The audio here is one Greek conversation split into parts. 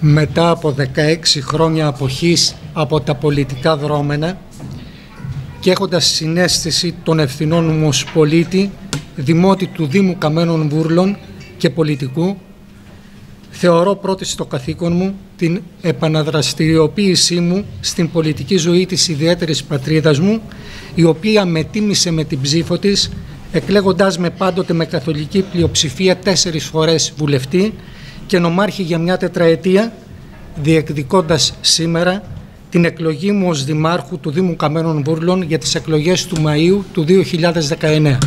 μετά από 16 χρόνια αποχής από τα πολιτικά δρόμενα και έχοντας συνέστηση των ευθυνών μου ως πολίτη, δημότη του Δήμου Καμένων Βούρλων και πολιτικού, θεωρώ πρώτη στο καθήκον μου την επαναδραστηριοποίησή μου στην πολιτική ζωή της ιδιαίτερης πατρίδας μου, η οποία με τίμησε με την ψήφο της, εκλέγοντάς με πάντοτε με καθολική πλειοψηφία τέσσερις φορές βουλευτή και νομάρχη για μια τετραετία, διεκδικώντας σήμερα την εκλογή μου ως Δημάρχου του Δήμου Καμένων Βούρλων για τις εκλογές του Μαΐου του 2019.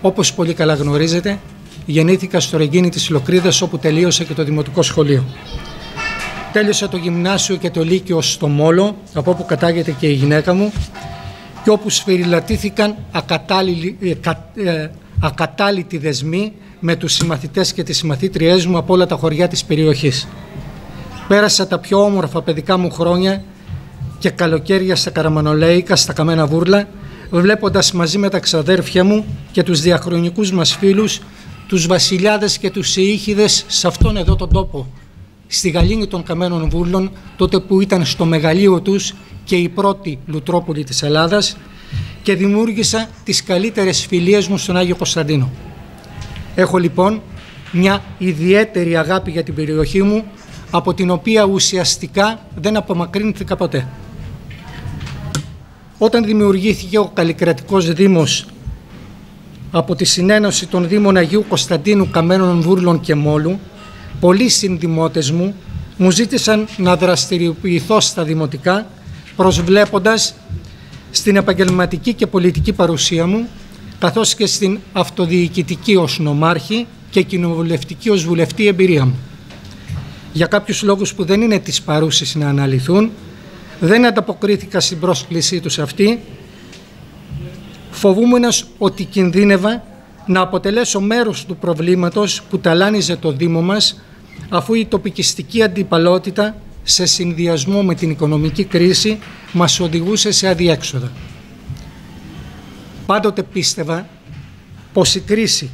Όπως πολύ καλά γνωρίζετε, γεννήθηκα στο Ρεγκίνη της Λοκρίδας όπου τελείωσε και το Δημοτικό Σχολείο. Τέλειωσα το γυμνάσιο και το λύκειο στο Μόλο, από όπου κατάγεται και η γυναίκα μου, και όπου σφυριλατήθηκαν ακατάλητοι δεσμοί με τους συμμαθητές και τις συμμαθήτριές μου από όλα τα χωριά της περιοχής. Πέρασα τα πιο όμορφα παιδικά μου χρόνια και καλοκαίρια στα Καραμανολέικα, στα Καμένα Βούρλα, βλέποντας μαζί με τα ξαδέρφια μου και τους διαχρονικούς μας φίλους, τους βασιλιάδες και τους Ιήχιδες σε αυτόν εδώ τον τόπο, στη γαλήνη των Καμένων Βούρλων, τότε που ήταν στο μεγαλείο τους και η πρώτη λουτρόπολη της Ελλάδας και δημιούργησα τις καλύτερες φιλίες μου στον Άγιο Κωνσταντίνο. Έχω λοιπόν μια ιδιαίτερη αγάπη για την περιοχή μου από την οποία ουσιαστικά δεν απομακρύνθηκα ποτέ. Όταν δημιουργήθηκε ο Καλλικρατικός Δήμος από τη συνένωση των Δήμων Αγίου Κωνσταντίνου, Καμένων Βούρλων και Μόλου, πολλοί συνδημότες μου μου ζήτησαν να δραστηριοποιηθώ στα δημοτικά προσβλέποντας στην επαγγελματική και πολιτική παρουσία μου καθώς και στην αυτοδιοικητική ως νομάρχη και κοινοβουλευτική ως βουλευτή εμπειρία μου. Για κάποιους λόγους που δεν είναι της παρούσης να αναλυθούν, δεν ανταποκρίθηκα στην πρόσκλησή τους αυτή, φοβούμενος ότι κινδύνευα να αποτελέσω μέρος του προβλήματος που ταλάνιζε το Δήμο μας, αφού η τοπικιστική αντιπαλότητα σε συνδυασμό με την οικονομική κρίση μας οδηγούσε σε αδιέξοδα. Πάντοτε πίστευα πως η κρίση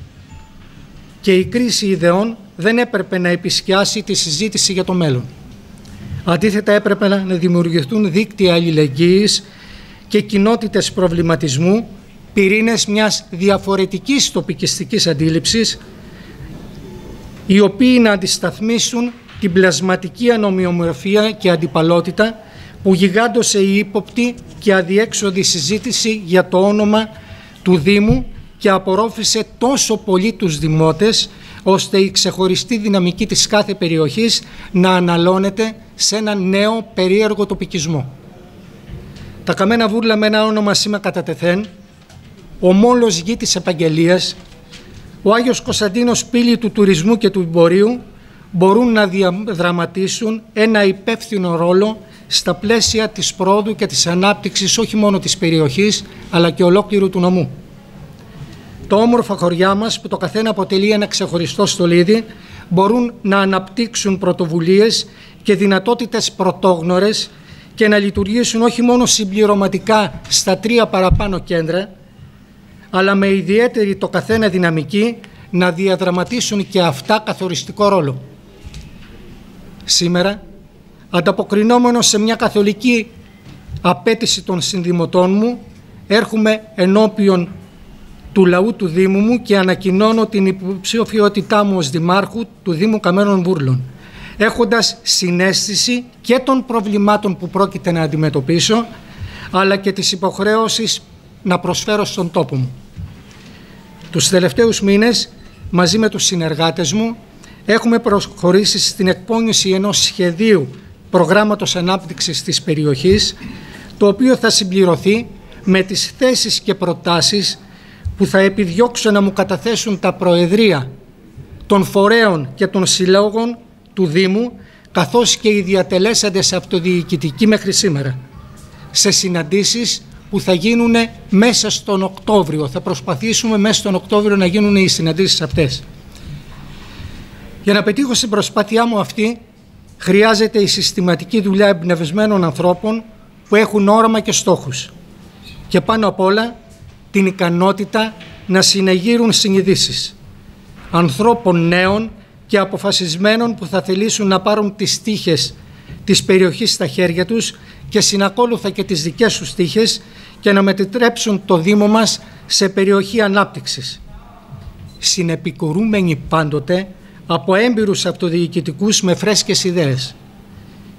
και η κρίση ιδεών δεν έπρεπε να επισκιάσει τη συζήτηση για το μέλλον. Αντίθετα έπρεπε να δημιουργηθούν δίκτυα αλληλεγγύης και κοινότητες προβληματισμού, πυρήνες μιας διαφορετικής τοπικιστικής αντίληψης, οι οποίοι να αντισταθμίσουν την πλασματική ανομοιομορφία και αντιπαλότητα που γιγάντωσε η ύποπτη και αδιέξοδη συζήτηση για το όνομα του Δήμου και απορρόφησε τόσο πολύ τους δημότες ώστε η ξεχωριστή δυναμική της κάθε περιοχής να αναλώνεται σε ένα νέο περίεργο τοπικισμό. Τα καμένα βούρλα με ένα όνομα σήμα κατά τεθέν, ο μόλος γη της επαγγελίας, ο Άγιος Κωνσταντίνος πύλη του τουρισμού και του εμπορίου μπορούν να διαδραματίσουν ένα υπεύθυνο ρόλο στα πλαίσια της πρόοδου και της ανάπτυξης όχι μόνο της περιοχής αλλά και ολόκληρου του νομού. Το όμορφα χωριά μας που το καθένα αποτελεί ένα ξεχωριστό στολίδι μπορούν να αναπτύξουν πρωτοβουλίες και δυνατότητες πρωτόγνωρες και να λειτουργήσουν όχι μόνο συμπληρωματικά στα τρία παραπάνω κέντρα αλλά με ιδιαίτερη το καθένα δυναμική να διαδραματίσουν και αυτά καθοριστικό ρόλο. Σήμερα ανταποκρινόμενος σε μια καθολική απέτηση των συνδημοτών μου, έρχομαι ενώπιον του λαού του Δήμου μου και ανακοινώνω την υποψηφιότητά μου ως Δημάρχου του Δήμου Καμένων Βούρλων, έχοντας συνέστηση και των προβλημάτων που πρόκειται να αντιμετωπίσω, αλλά και της υποχρέωσης να προσφέρω στον τόπο μου. Τους τελευταίους μήνες, μαζί με τους συνεργάτες μου, έχουμε προχωρήσει στην εκπόνηση ενός σχεδίου προγράμματος ανάπτυξης της περιοχής, το οποίο θα συμπληρωθεί με τις θέσεις και προτάσεις που θα επιδιώξω να μου καταθέσουν τα προεδρία των φορέων και των συλλόγων του Δήμου, καθώς και οι διατελέσαντες αυτοδιοικητικοί μέχρι σήμερα, σε συναντήσεις που θα γίνουν μέσα στον Οκτώβριο. Θα προσπαθήσουμε μέσα στον Οκτώβριο να γίνουν οι συναντήσεις αυτές. Για να πετύχω στην προσπάθειά μου αυτή, χρειάζεται η συστηματική δουλειά εμπνευσμένων ανθρώπων που έχουν όραμα και στόχους και πάνω απ' όλα την ικανότητα να συνεγείρουν συνειδήσεις ανθρώπων νέων και αποφασισμένων που θα θελήσουν να πάρουν τις τύχες της περιοχής στα χέρια τους και συνακόλουθα και τις δικές τους τύχες και να μετετρέψουν το Δήμο μας σε περιοχή ανάπτυξης. Συνεπικουρούμενοι πάντοτε από έμπειρους αυτοδιοικητικούς με φρέσκες ιδέες.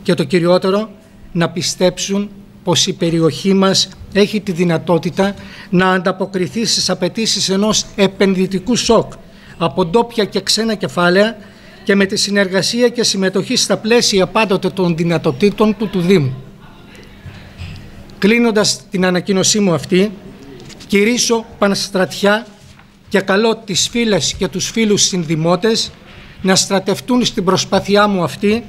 Και το κυριότερο, να πιστέψουν πως η περιοχή μας έχει τη δυνατότητα να ανταποκριθεί στις απαιτήσεις ενός επενδυτικού σοκ από ντόπια και ξένα κεφάλαια και με τη συνεργασία και συμμετοχή στα πλαίσια πάντοτε των δυνατοτήτων του του Δήμου. Κλείνοντας την ανακοίνωσή μου αυτή, κηρύσω πανστρατιά και καλώ τις φίλες και τους φίλους συνδημότες να στρατευτούν στην προσπάθειά μου αυτή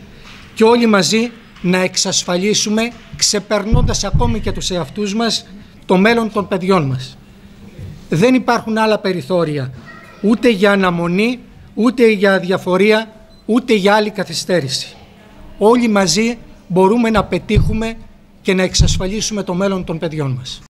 και όλοι μαζί να εξασφαλίσουμε, ξεπερνώντας ακόμη και τους εαυτούς μας, το μέλλον των παιδιών μας. Δεν υπάρχουν άλλα περιθώρια, ούτε για αναμονή, ούτε για διαφορία, ούτε για άλλη καθυστέρηση. Όλοι μαζί μπορούμε να πετύχουμε και να εξασφαλίσουμε το μέλλον των παιδιών μας.